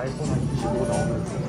最高のいい仕事だ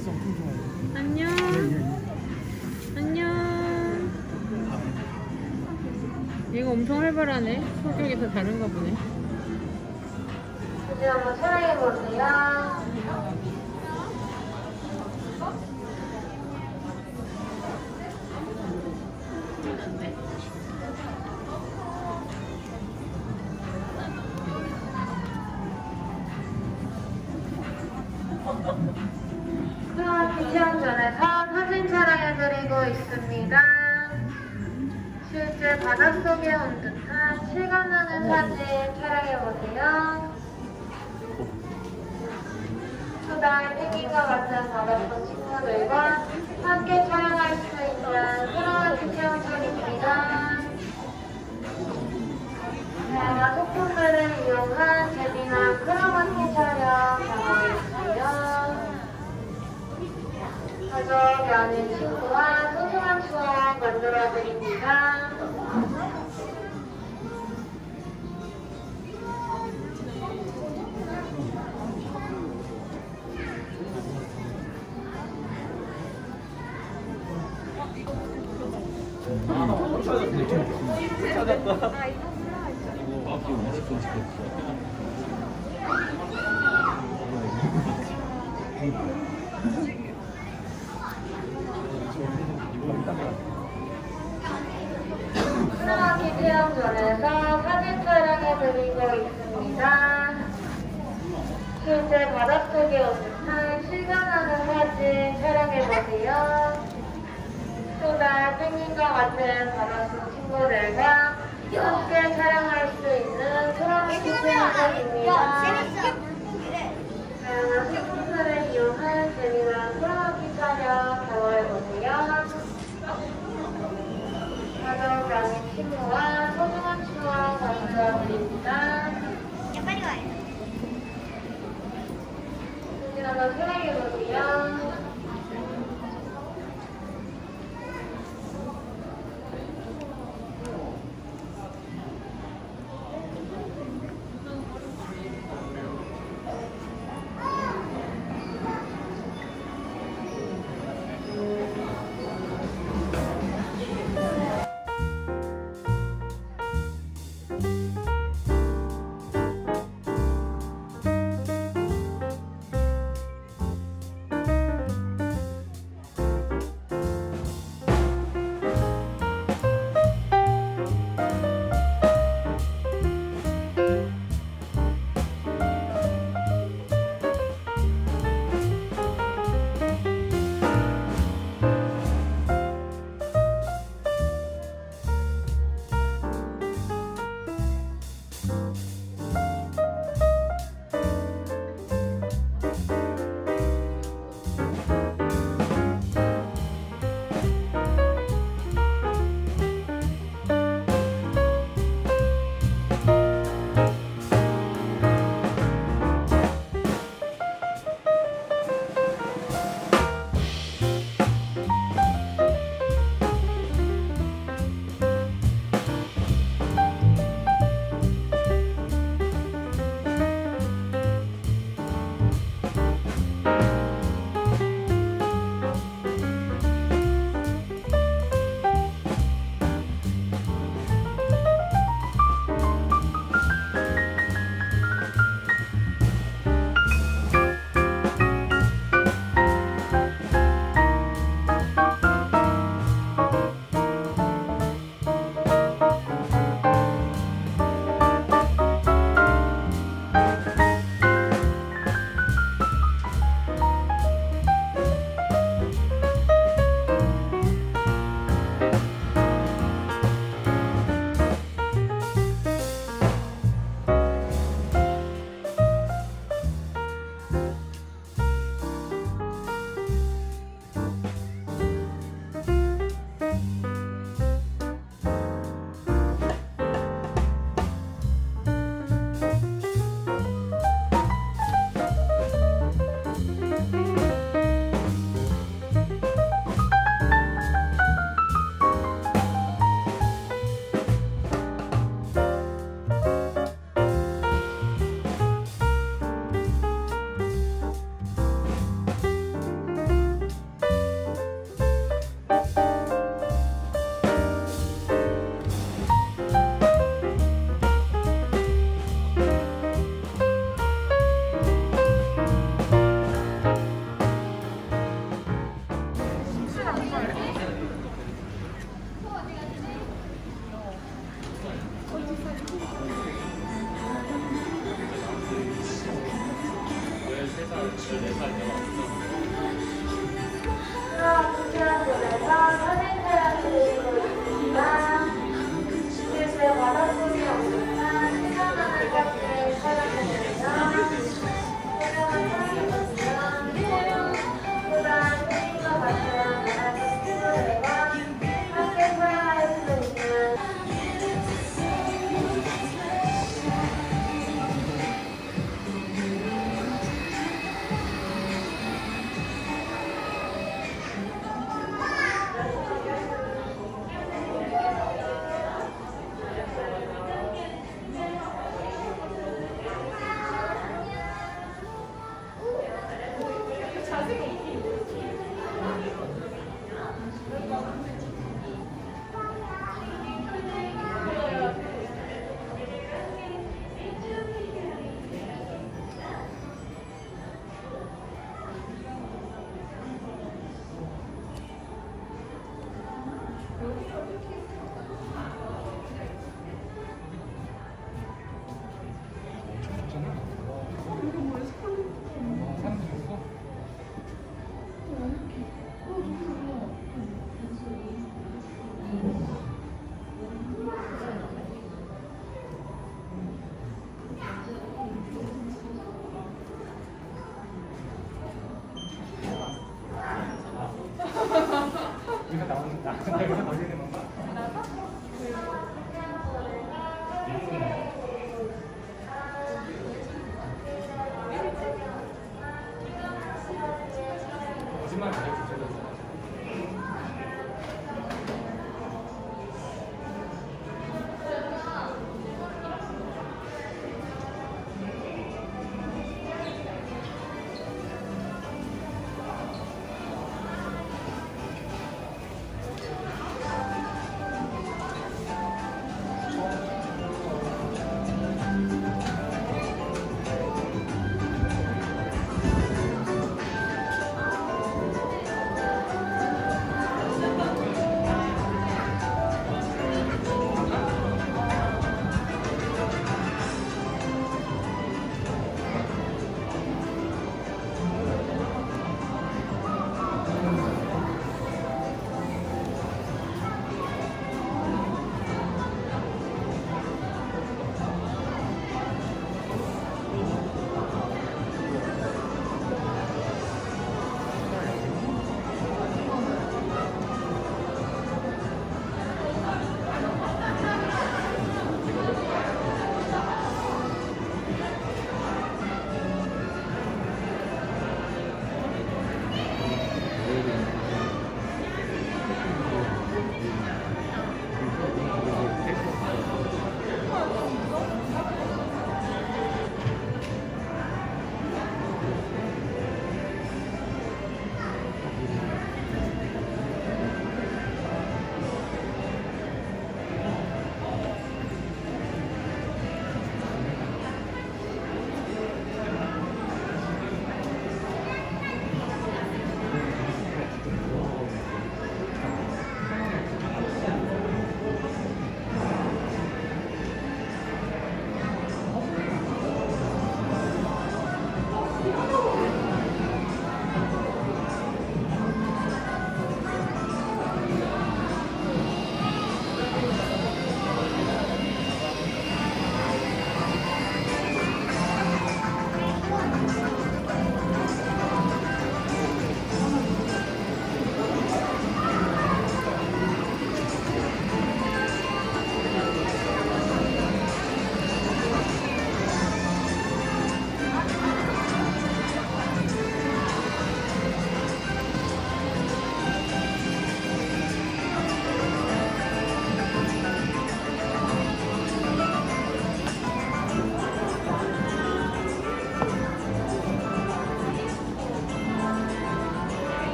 서 엄청 좋아해. 안녕. 안녕. 얘가 엄청 활발하네. 성격이 다 다른가 보네. 사진 한번 촬영해보세요. 바닷속에 온 듯한 실감나는 사진 촬영해보세요. 수달 펭귄과 같은 바닷속 친구들과 함께 촬영할 수 있는 크로마키 체험전입니다. 다양한 소품들을 이용한 재미난 크로마키 촬영 경험해주세요. 가족, 연인, 친구와 소중한 추억 만들어 드립니다. 크로마키 체험전에서 사진 촬영해드리고 있습니다. 실제 바닷속에 온 듯한 실감나는 사진 촬영해보세요. 수달 펭귄과 같은 바닷속 친구들과 함께 촬영할 수 있는 크로마키 체험전입니다. 다양한 소품들을 이용한 재미난 크로마키 촬영 경험해보세요. 가족, 연인, 친구와 소중한 추억 만들어드립니다. 빨리 와요. 사진 한번 촬영해보세요.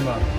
이마.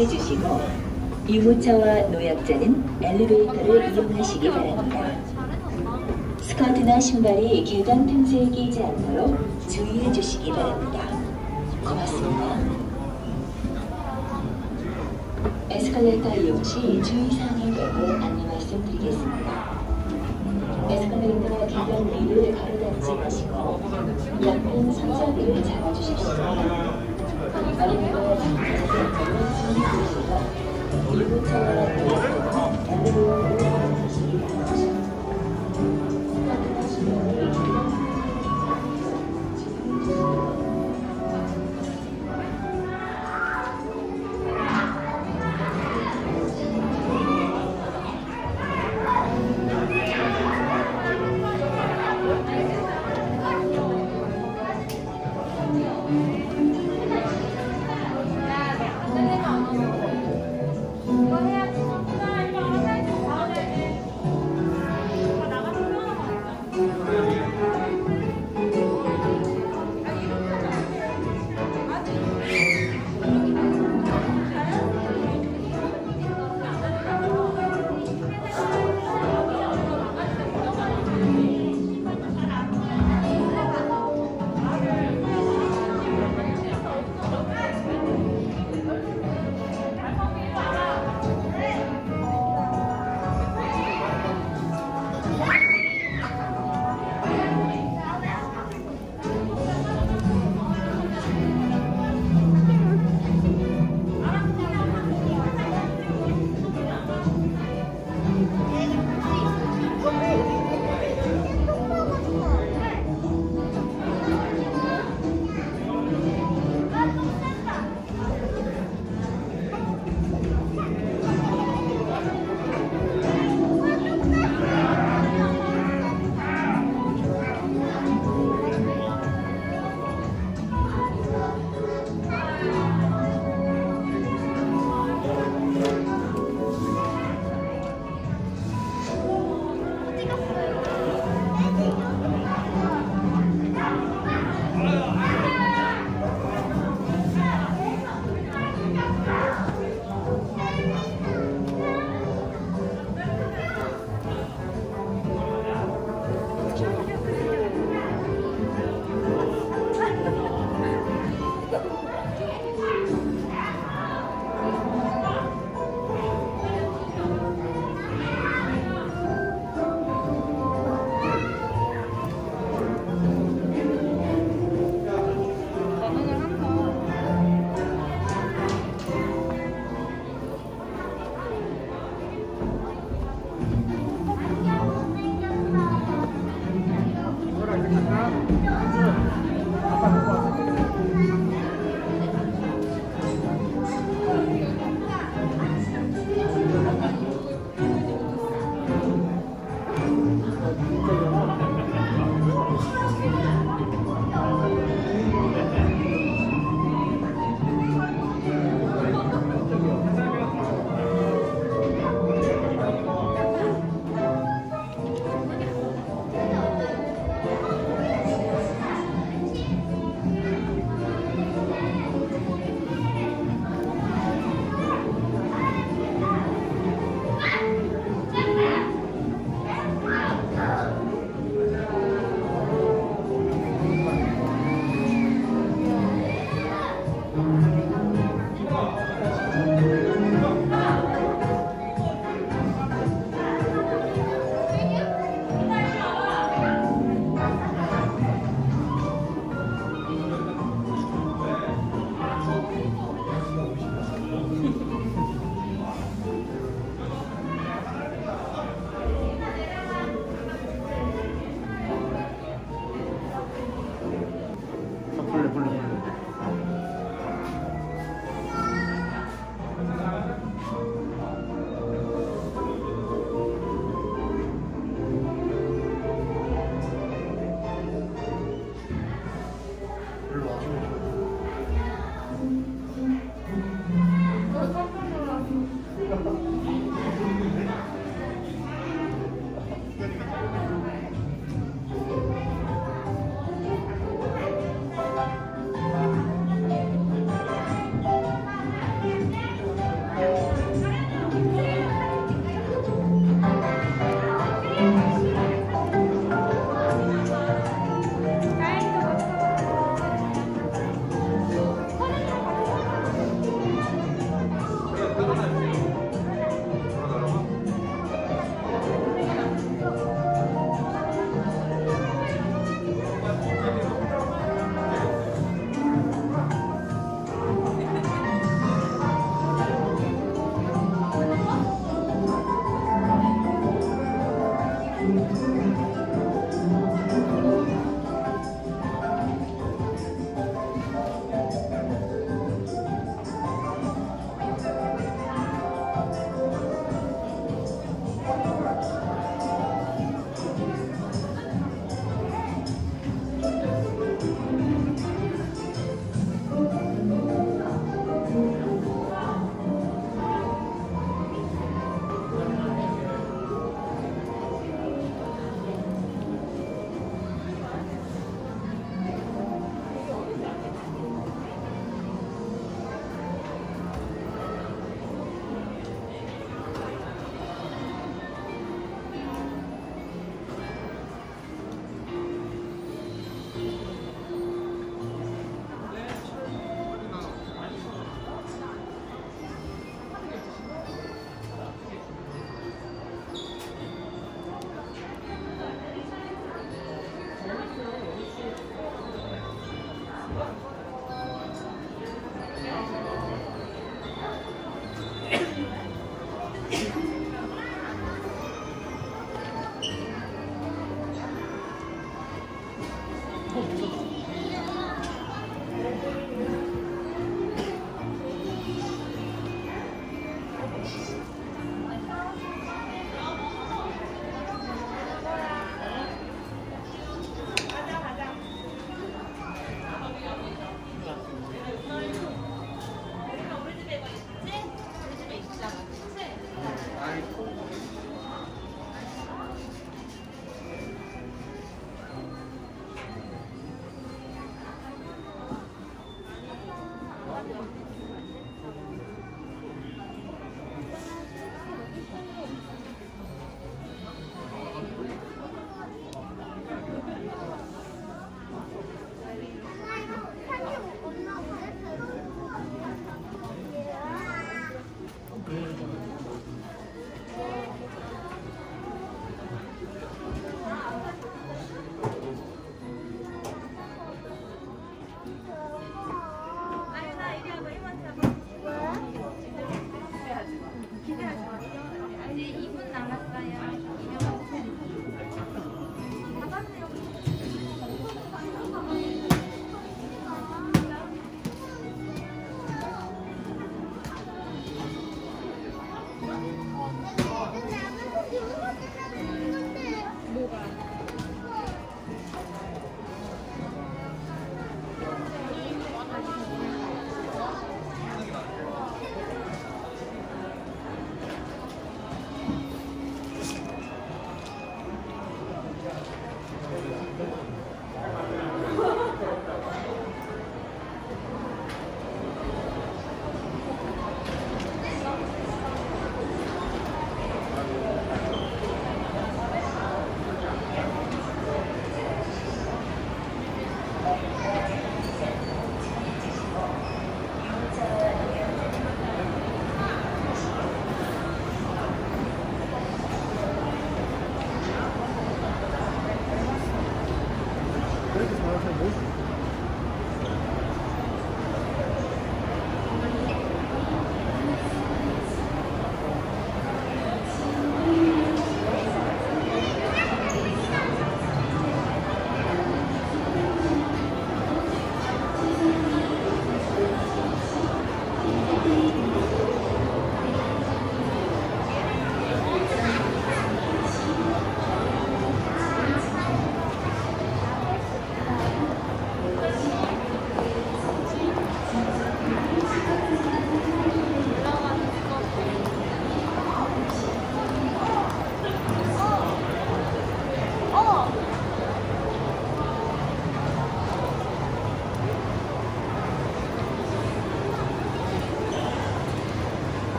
주의해 주시고 유모차와 노약자는 엘리베이터를 이용하시기 바랍니다. 스커트나 신발이 계단 틈새에 끼지 않도록 주의해 주시기 바랍니다. 고맙습니다. 에스컬레이터 이용 시 주의사항을 빼고 안내 말씀드리겠습니다. 에스컬레이터 계단 위를 가로닫지 마시고 양평 손잡이를 잡아주십시오.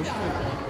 문 잠그고 오